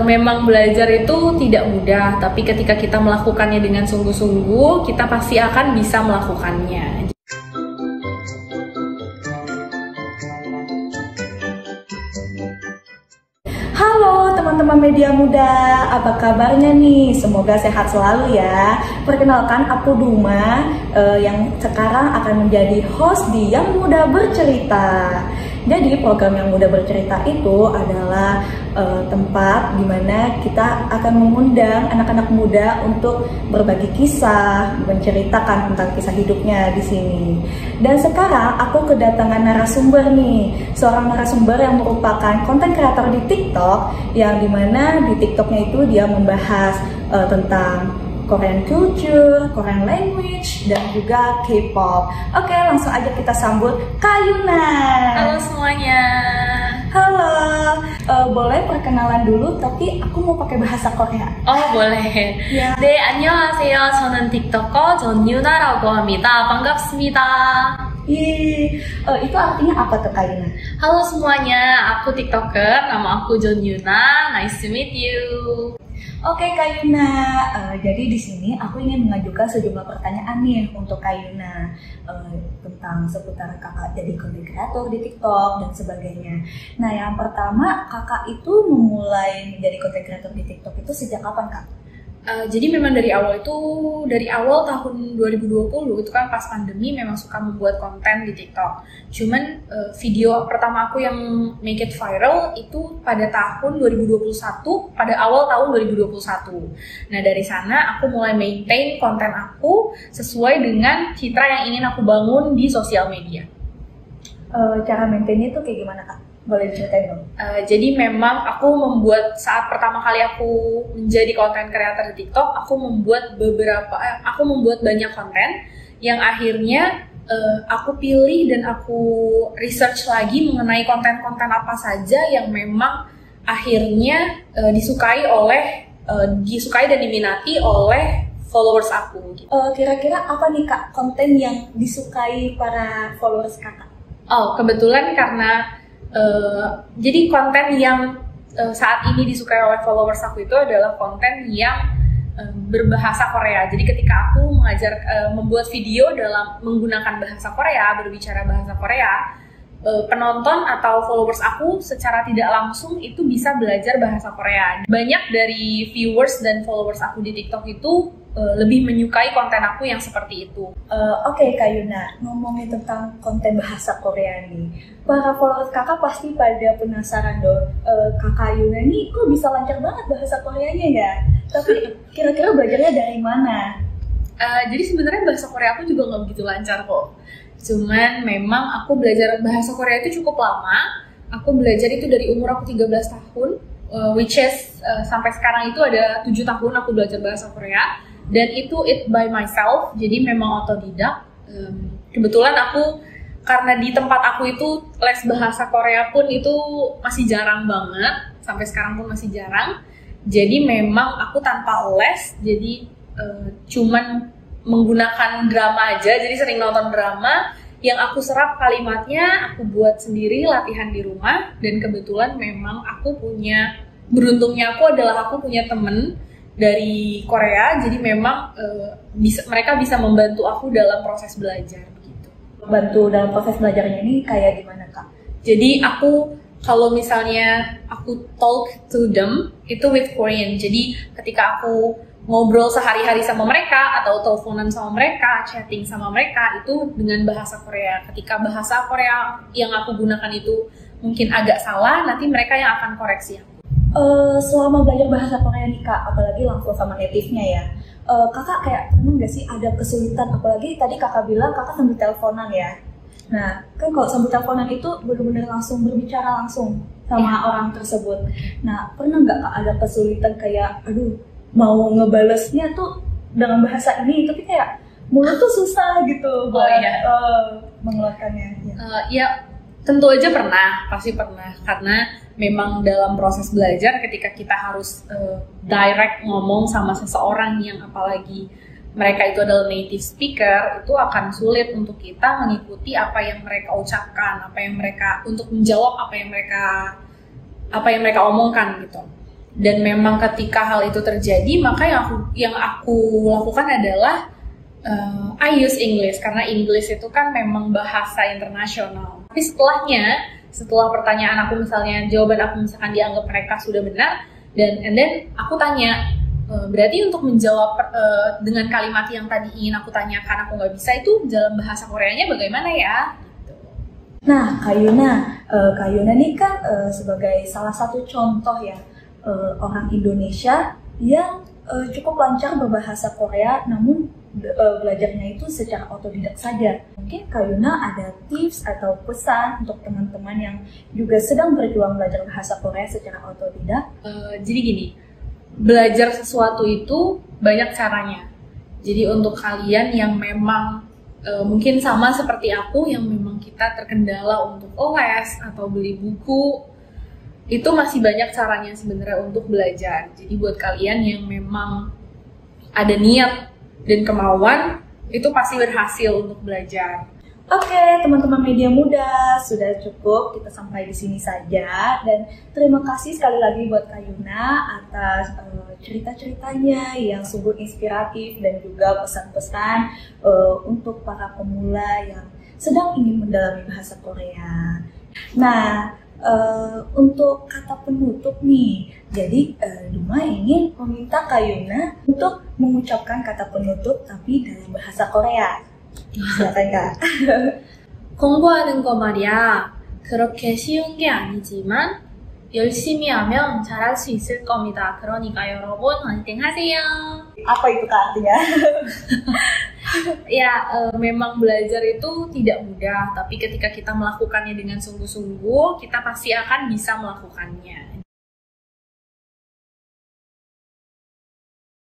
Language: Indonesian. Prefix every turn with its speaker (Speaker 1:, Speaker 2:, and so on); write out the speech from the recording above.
Speaker 1: Memang belajar itu tidak mudah, tapi ketika kita melakukannya dengan sungguh-sungguh, kita pasti akan bisa melakukannya.
Speaker 2: Halo teman-teman media muda, apa kabarnya nih? Semoga sehat selalu ya. Perkenalkan aku Duma uh, yang sekarang akan menjadi host di Yang Muda Bercerita. Jadi program Yang Muda Bercerita itu adalah uh, tempat di mana kita akan mengundang anak-anak muda untuk berbagi kisah, menceritakan tentang kisah hidupnya di sini. Dan sekarang aku kedatangan narasumber nih, seorang narasumber yang merupakan konten kreator di TikTok, yang di mana di TikToknya itu dia membahas uh, tentang Korean culture, Korean language, dan juga K-pop. Oke, langsung aja kita sambut Kayuna.
Speaker 1: Halo semuanya.
Speaker 2: Halo, uh, boleh perkenalan dulu, tapi aku mau pakai bahasa Korea.
Speaker 1: Oh boleh.
Speaker 2: Ya.
Speaker 1: 네 안녕하세요. 저는 틱톡커 전유나라고 합니다. 반갑습니다.
Speaker 2: Ih, uh, itu artinya apa tuh Kayuna?
Speaker 1: Halo semuanya, aku TikToker, nama aku John Yuna. Nice to meet you.
Speaker 2: Oke Kak Yuna, uh, jadi di sini aku ingin mengajukan sejumlah pertanyaan nih untuk Kak Yuna uh, tentang seputar kakak jadi content creator di TikTok dan sebagainya. Nah yang pertama kakak itu memulai menjadi content creator di TikTok itu sejak kapan kak?
Speaker 1: Uh, jadi memang dari awal itu dari awal tahun 2020 itu kan pas pandemi memang suka membuat konten di TikTok. Cuman uh, video pertama aku yang make it viral itu pada tahun 2021 pada awal tahun 2021. Nah dari sana aku mulai maintain konten aku sesuai dengan citra yang ingin aku bangun di sosial media.
Speaker 2: Uh, cara maintainnya itu kayak gimana kak? Boleh diceritain dong?
Speaker 1: Uh, jadi memang aku membuat saat pertama kali aku menjadi konten kreator di TikTok, aku membuat beberapa, eh, aku membuat banyak konten yang akhirnya uh, aku pilih dan aku research lagi mengenai konten-konten apa saja yang memang akhirnya uh, disukai oleh uh, disukai dan diminati oleh followers aku.
Speaker 2: Gitu. Uh, kira-kira apa nih kak konten yang disukai para followers kakak?
Speaker 1: Oh kebetulan karena Uh, jadi konten yang uh, saat ini disukai oleh followers aku itu adalah konten yang uh, berbahasa Korea. Jadi ketika aku mengajar uh, membuat video dalam menggunakan bahasa Korea, berbicara bahasa Korea, uh, penonton atau followers aku secara tidak langsung itu bisa belajar bahasa Korea. Banyak dari viewers dan followers aku di TikTok itu uh, lebih menyukai konten aku yang seperti itu.
Speaker 2: Uh, Oke okay, Kak Yuna, ngomongin tentang konten bahasa Korea nih, para followers kakak pasti pada penasaran dong, uh, kakak Yuna nih kok bisa lancar banget bahasa Koreanya ya? Tapi kira-kira belajarnya dari mana?
Speaker 1: Uh, jadi sebenarnya bahasa Korea aku juga nggak begitu lancar kok. Cuman memang aku belajar bahasa Korea itu cukup lama. Aku belajar itu dari umur aku 13 tahun, uh, which is uh, sampai sekarang itu ada tujuh tahun aku belajar bahasa Korea dan itu it by myself jadi memang otodidak. Um, kebetulan aku karena di tempat aku itu les bahasa Korea pun itu masih jarang banget sampai sekarang pun masih jarang. Jadi memang aku tanpa les jadi uh, cuman menggunakan drama aja jadi sering nonton drama. Yang aku serap kalimatnya aku buat sendiri latihan di rumah. Dan kebetulan memang aku punya beruntungnya aku adalah aku punya temen dari Korea jadi memang uh, bisa mereka bisa membantu aku dalam proses belajar begitu.
Speaker 2: Bantu dalam proses belajarnya ini kayak gimana kak?
Speaker 1: Jadi aku kalau misalnya aku talk to them itu with Korean. Jadi ketika aku ngobrol sehari-hari sama mereka atau teleponan sama mereka, chatting sama mereka itu dengan bahasa Korea. Ketika bahasa Korea yang aku gunakan itu mungkin agak salah, nanti mereka yang akan koreksi aku
Speaker 2: uh, selama belajar bahasa Korea nih kak, apalagi langsung sama native-nya ya, uh, kakak kayak pernah nggak sih ada kesulitan, apalagi tadi kakak bilang kakak sambil teleponan ya. Nah, kan kalau sambil teleponan itu benar-benar langsung berbicara langsung sama ya. orang tersebut. Nah, pernah nggak kak ada kesulitan kayak, aduh, mau ngebalesnya tuh dengan bahasa ini, tapi kayak mulut tuh susah gitu buat oh, iya. uh, mengeluarkannya.
Speaker 1: Ya. Uh, ya, tentu aja pernah, pasti pernah, karena memang dalam proses belajar ketika kita harus uh, direct ngomong sama seseorang yang apalagi mereka itu adalah native speaker itu akan sulit untuk kita mengikuti apa yang mereka ucapkan apa yang mereka untuk menjawab apa yang mereka apa yang mereka omongkan gitu. Dan memang ketika hal itu terjadi maka yang aku yang aku lakukan adalah uh, I use English. Karena English itu kan memang bahasa internasional tapi setelahnya setelah pertanyaan aku misalnya jawaban aku misalkan dianggap mereka sudah benar dan and then aku tanya uh, berarti untuk menjawab uh, dengan kalimat yang tadi ingin aku tanyakan aku nggak bisa itu dalam bahasa Koreanya bagaimana ya?
Speaker 2: Nah, Kayuna, uh, Kayuna ini kan uh, sebagai salah satu contoh ya uh, orang Indonesia yang uh, cukup lancar berbahasa Korea, namun uh, belajarnya itu secara otodidak saja. Mungkin Kayuna ada tips atau pesan untuk teman-teman yang juga sedang berjuang belajar bahasa Korea secara otodidak?
Speaker 1: Uh, jadi gini, belajar sesuatu itu banyak caranya. Jadi untuk kalian yang memang uh, mungkin sama seperti aku yang memang kita terkendala untuk OS atau beli buku itu masih banyak caranya sebenarnya untuk belajar. Jadi buat kalian yang memang ada niat dan kemauan itu pasti berhasil untuk belajar.
Speaker 2: Oke, teman-teman media muda, sudah cukup kita sampai di sini saja dan terima kasih sekali lagi buat Kayuna atas uh, cerita-ceritanya yang sungguh inspiratif dan juga pesan-pesan uh, untuk para pemula yang sedang ingin mendalami bahasa Korea. Nah, uh, untuk kata penutup nih, jadi uh, Duma ingin meminta Kayuna untuk mengucapkan kata penutup tapi dalam bahasa Korea. 시작할까?
Speaker 1: 공부하는 거 말이야. 그렇게 쉬운 게 아니지만 열심히 하면 잘할 수 있을 겁니다. 그러니까 여러분 화이팅 하세요.
Speaker 2: Apa itu kak artinya?
Speaker 1: ya e, memang belajar itu tidak mudah, tapi ketika kita melakukannya dengan sungguh-sungguh, kita pasti akan bisa melakukannya.